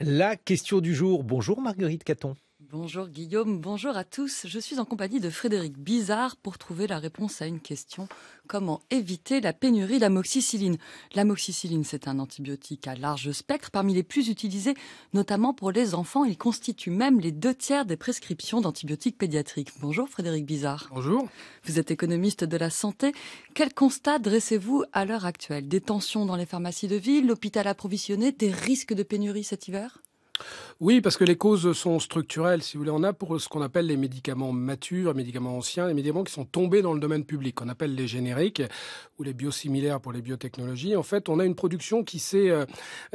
La question du jour. Bonjour Marguerite Caton. Bonjour Guillaume, bonjour à tous. Je suis en compagnie de Frédéric Bizarre pour trouver la réponse à une question. Comment éviter la pénurie d'amoxicilline? L'amoxicilline, c'est un antibiotique à large spectre, parmi les plus utilisés, notamment pour les enfants. Il constitue même les deux tiers des prescriptions d'antibiotiques pédiatriques. Bonjour Frédéric Bizarre. Bonjour. Vous êtes économiste de la santé. Quel constat dressez-vous à l'heure actuelle? Des tensions dans les pharmacies de ville, l'hôpital approvisionné, des risques de pénurie cet hiver? Oui, parce que les causes sont structurelles. Si vous voulez, on a pour ce qu'on appelle les médicaments matures, les médicaments anciens, les médicaments qui sont tombés dans le domaine public, qu'on appelle les génériques ou les biosimilaires pour les biotechnologies. En fait, on a une production qui s'est euh,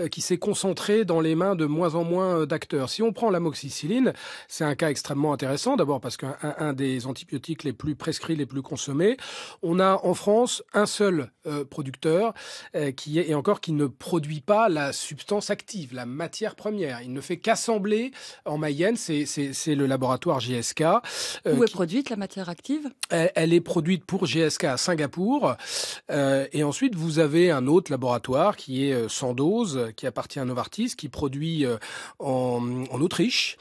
qui s'est concentrée dans les mains de moins en moins d'acteurs. Si on prend l'amoxicilline, c'est un cas extrêmement intéressant. D'abord parce qu'un un des antibiotiques les plus prescrits, les plus consommés, on a en France un seul euh, producteur euh, qui est encore qui ne produit pas la substance active, la matière première. Il ne fait qu'assembler en Mayenne, c'est le laboratoire GSK. Euh, Où est produite la matière active? Elle, est produite pour GSK à Singapour. Euh, et ensuite, vous avez un autre laboratoire qui est euh, Sandoz, qui appartient à Novartis, qui produit en, en Autriche.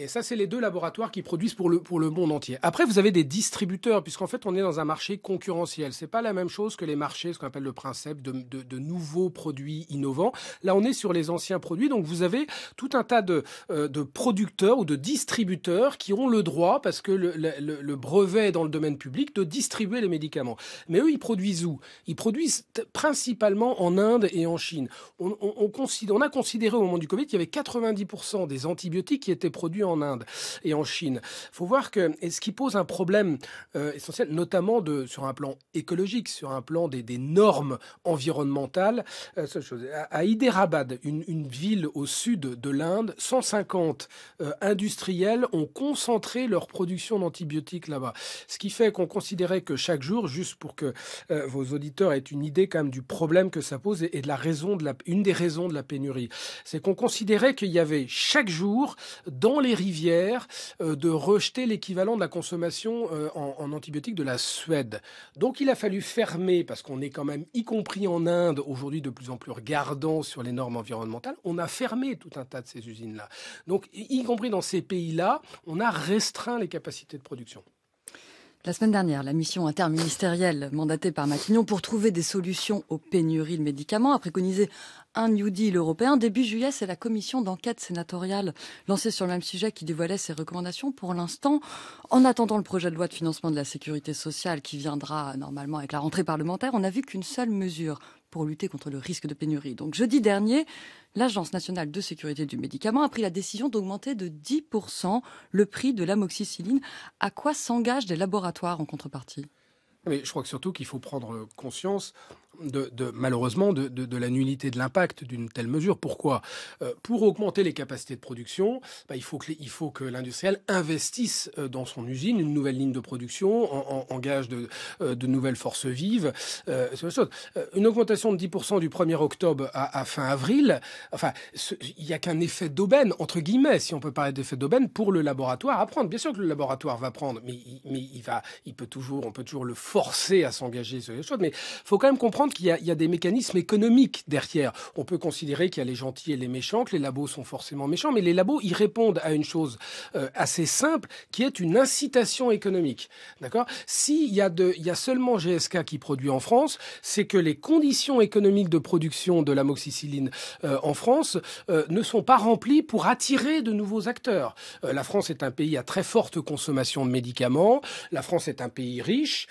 Et ça, c'est les deux laboratoires qui produisent pour le, pour le monde entier. Après, vous avez des distributeurs, puisqu'en fait, on est dans un marché concurrentiel. C'est pas la même chose que les marchés, ce qu'on appelle le principe de, nouveaux produits innovants. Là, on est sur les anciens produits. Donc, vous avez tout un tas de, euh, de producteurs ou de distributeurs qui ont le droit, parce que le, brevet est dans le domaine public, de distribuer les médicaments. Mais eux, ils produisent où? Ils produisent principalement en Inde et en Chine. On, on a considéré au moment du Covid qu'il y avait 90% des antibiotiques qui étaient produits en Inde et en Chine. Faut voir que ce qui pose un problème euh, essentiel, notamment de, sur un plan écologique, sur un plan des, normes environnementales. Euh, chose. À, Hyderabad, une, ville au sud de l'Inde, 150 euh, industriels ont concentré leur production d'antibiotiques là-bas. Ce qui fait qu'on considérait que chaque jour, juste pour que vos auditeurs aient une idée quand même du problème que ça pose et, et de la raison de la, une des raisons de la pénurie, c'est qu'on considérait qu'il y avait chaque jour dans les rivières euh, de rejeter l'équivalent de la consommation euh, en, en, antibiotiques de la Suède. Donc il a fallu fermer, parce qu'on est quand même, y compris en Inde, aujourd'hui de plus en plus regardant sur les normes environnementales, on a fermé tout un tas de ces usines-là. Donc y compris dans ces pays-là, on a restreint les capacités de production. La semaine dernière, la mission interministérielle mandatée par Matignon pour trouver des solutions aux pénuries de médicaments a préconisé un New Deal européen. Début juillet, c'est la commission d'enquête sénatoriale lancée sur le même sujet qui dévoilait ses recommandations. Pour l'instant, en attendant le projet de loi de financement de la sécurité sociale qui viendra normalement avec la rentrée parlementaire, on n'a vu qu'une seule mesure pour lutter contre le risque de pénurie. Donc jeudi dernier, l'Agence nationale de sécurité du médicament a pris la décision d'augmenter de 10% le prix de l'amoxicilline. À quoi s'engagent des laboratoires en contrepartie? Mais je crois que surtout qu'il faut prendre conscience de, de, malheureusement de, de, de, la nullité de l'impact d'une telle mesure. Pourquoi? Euh, Pour augmenter les capacités de production, bah, il faut que, il faut que l'industriel investisse euh, dans son usine une nouvelle ligne de production, en, en, engage de, euh, de nouvelles forces vives. Euh, une augmentation de 10% du 1er octobre à, à fin avril, enfin, il n'y a qu'un effet d'aubaine, entre guillemets, si on peut parler d'effet d'aubaine, pour le laboratoire à prendre. Bien sûr que le laboratoire va prendre, mais, mais il, va, il peut toujours, on peut toujours le forcer à s'engager sur les choses, mais il faut quand même comprendre qu'il y, a des mécanismes économiques derrière. On peut considérer qu'il y a les gentils et les méchants, que les labos sont forcément méchants, mais les labos, ils répondent à une chose euh, assez simple, qui est une incitation économique. D'accord? S'il y, a y a seulement GSK qui produit en France, c'est que les conditions économiques de production de l'amoxicilline euh, en France euh, ne sont pas remplies pour attirer de nouveaux acteurs. Euh, la France est un pays à très forte consommation de médicaments. La France est un pays riche,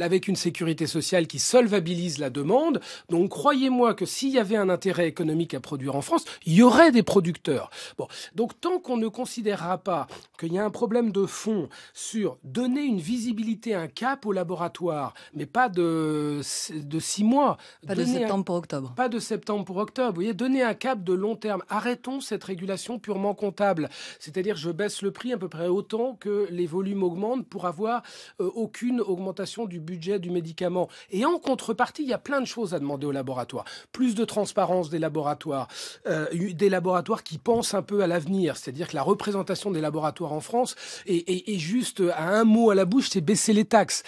avec une sécurité sociale qui solvabilise la demande. Donc croyez-moi que s'il y avait un intérêt économique à produire en France, il y aurait des producteurs. Bon, donc tant qu'on ne considérera pas qu'il y a un problème de fond sur donner une visibilité, un cap au laboratoire, mais pas de, de six mois. Pas de septembre un, pour octobre. Pas de septembre pour octobre. Vous voyez, donner un cap de long terme. Arrêtons cette régulation purement comptable. C'est-à-dire, je baisse le prix à peu près autant que les volumes augmentent pour avoir euh, aucune augmentation du budget du médicament. Et en contrepartie, il y a plein de choses à demander aux laboratoires. Plus de transparence des laboratoires, euh, des laboratoires qui pensent un peu à l'avenir. C'est-à-dire que la représentation des laboratoires en France est, est, est juste à un mot à la bouche, c'est baisser les taxes.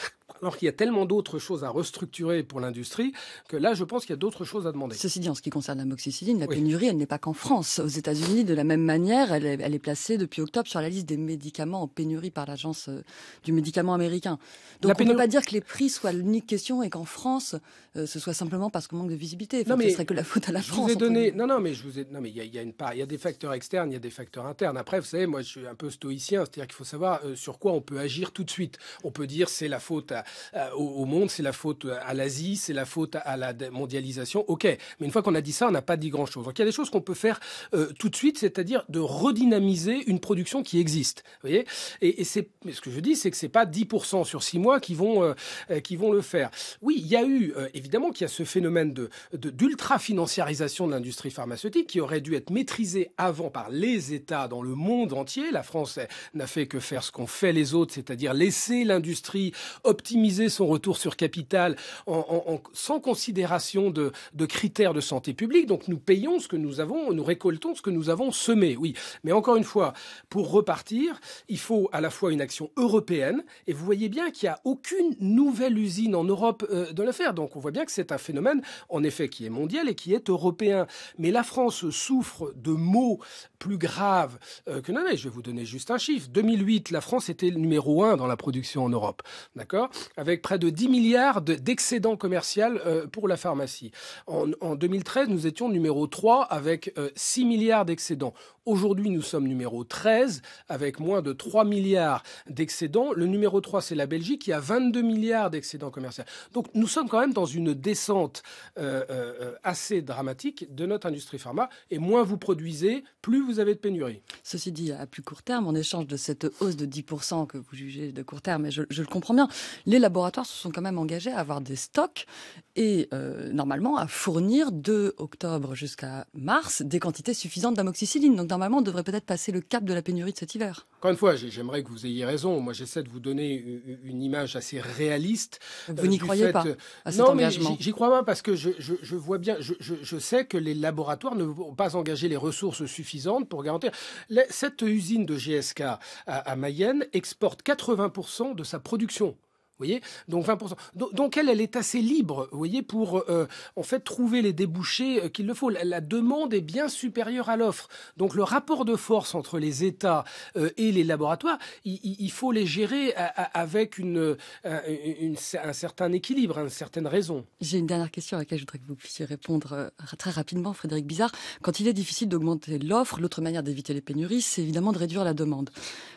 Alors qu'il y a tellement d'autres choses à restructurer pour l'industrie que là, je pense qu'il y a d'autres choses à demander. Ceci dit, en ce qui concerne la moxicilline, la pénurie, elle n'est pas qu'en France. Aux États-Unis, de la même manière, elle est, elle est, placée depuis octobre sur la liste des médicaments en pénurie par l'agence euh, du médicament américain. Donc on ne peut pas dire que les prix soient l'unique question et qu'en France, euh, ce soit simplement parce qu'on manque de visibilité. Enfin, non, mais ce serait que la faute à la je France. Vous ai donné... Non, non, mais je vous ai... non, mais il y, y, a une part, il y a des facteurs externes, il y a des facteurs internes. Après, vous savez, moi, je suis un peu stoïcien, c'est-à-dire qu'il faut savoir euh, sur quoi on peut agir tout de suite. On peut dire c'est la faute à, au, au monde, c'est la faute à l'Asie, c'est la faute à la mondialisation. Ok, mais une fois qu'on a dit ça, on n'a pas dit grand-chose. Donc il y a des choses qu'on peut faire euh, tout de suite, c'est-à-dire de redynamiser une production qui existe. Vous voyez? Et, ce que je dis, c'est que c'est pas 10% sur 6 mois qui vont euh, qui vont le faire. Oui, il y a eu euh, évidemment qu'il y a ce phénomène de d'ultra financiarisation de l'industrie pharmaceutique qui aurait dû être maîtrisé avant par les États dans le monde entier. La France n'a fait que faire ce qu'ont fait les autres, c'est-à-dire laisser l'industrie optimiser son retour sur capital sans considération de, critères de santé publique. Donc nous payons ce que nous avons, nous récoltons ce que nous avons semé. Oui, mais encore une fois, pour repartir, il faut à la fois une action européenne. Et vous voyez bien qu'il n'y a aucune nouvelle usine en Europe euh, de le faire. Donc on voit bien que c'est un phénomène, en effet, qui est mondial et qui est européen. Mais la France souffre de maux plus graves euh, que non. Je vais vous donner juste un chiffre. 2008, la France était le numéro un dans la production en Europe, d'accord, avec près de 10 milliards d'excédents commercial euh, pour la pharmacie. En, en, 2013, nous étions numéro 3 avec euh, 6 milliards d'excédents. Aujourd'hui, nous sommes numéro 13 avec moins de 3 milliards d'excédents. Le numéro 3, c'est la Belgique qui a 22 milliards d'excédents commerciaux. Donc nous sommes quand même dans une descente euh, euh, assez dramatique de notre industrie pharma. Et moins vous produisez, plus vous avez de pénurie. Ceci dit, à plus court terme, en échange de cette hausse de 10% que vous jugez de court terme, et je, je le comprends bien, les laboratoires se sont quand même engagés à avoir des stocks et euh, normalement à fournir de octobre jusqu'à mars des quantités suffisantes d'amoxicilline. Donc normalement, on devrait peut-être passer le cap de la pénurie de cet hiver. Encore une fois, j'aimerais que vous ayez raison. Moi, j'essaie de vous donner une image assez réaliste. Vous n'y croyez fait... pas à cet non, engagement mais j'y crois pas parce que je, je, je vois bien, je, je, sais que les laboratoires ne vont pas engager les ressources suffisantes pour garantir. Cette usine de GSK à, à Mayenne exporte 80% de sa production. Donc 20%. Donc elle, elle est assez libre, vous voyez, pour euh, en fait trouver les débouchés euh, qu'il le faut. La, demande est bien supérieure à l'offre. Donc le rapport de force entre les États euh, et les laboratoires, il, faut les gérer avec un certain équilibre, une certaine raison. J'ai une dernière question à laquelle je voudrais que vous puissiez répondre très rapidement, Frédéric Bizarre. Quand il est difficile d'augmenter l'offre, l'autre manière d'éviter les pénuries, c'est évidemment de réduire la demande.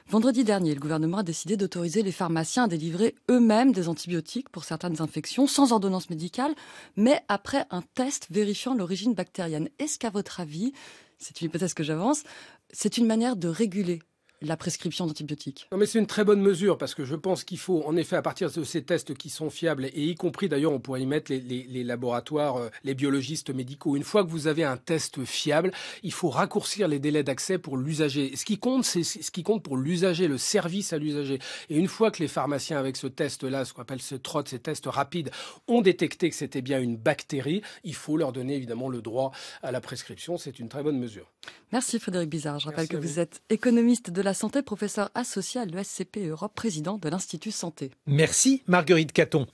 Vendredi dernier, le gouvernement a décidé d'autoriser les pharmaciens à délivrer eux-mêmes des antibiotiques pour certaines infections sans ordonnance médicale, mais après un test vérifiant l'origine bactérienne. Est-ce qu'à votre avis, c'est une hypothèse que j'avance, c'est une manière de réguler la prescription d'antibiotiques. Non, mais c'est une très bonne mesure parce que je pense qu'il faut, en effet, à partir de ces tests qui sont fiables et y compris d'ailleurs, on pourrait y mettre les, les, les laboratoires, euh, les biologistes médicaux. Une fois que vous avez un test fiable, il faut raccourcir les délais d'accès pour l'usager. Ce qui compte, c'est ce qui compte pour l'usager, le service à l'usager. Et une fois que les pharmaciens, avec ce test-là, ce qu'on appelle ce TROT, ces tests rapides, ont détecté que c'était bien une bactérie, il faut leur donner évidemment le droit à la prescription. C'est une très bonne mesure. Merci Frédéric Bizarre. Je rappelle Merci que vous. vous êtes économiste de la santé, professeur associé à l'ESCP Europe, président de l'Institut Santé. Merci Marguerite Caton.